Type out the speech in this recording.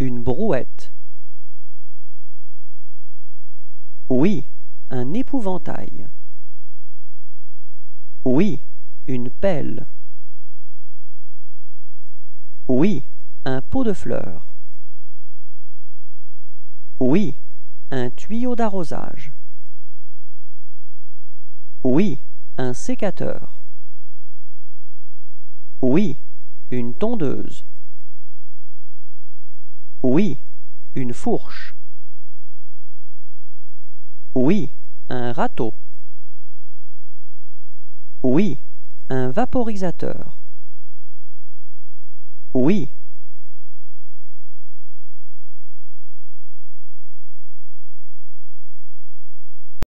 une brouette. Oui, un épouvantail. Oui, une pelle. Oui, un pot de fleurs. Oui, un tuyau d'arrosage. Oui, un sécateur. Oui, une tondeuse. Oui, une fourche. Oui, un râteau. Oui, un vaporisateur. Oui,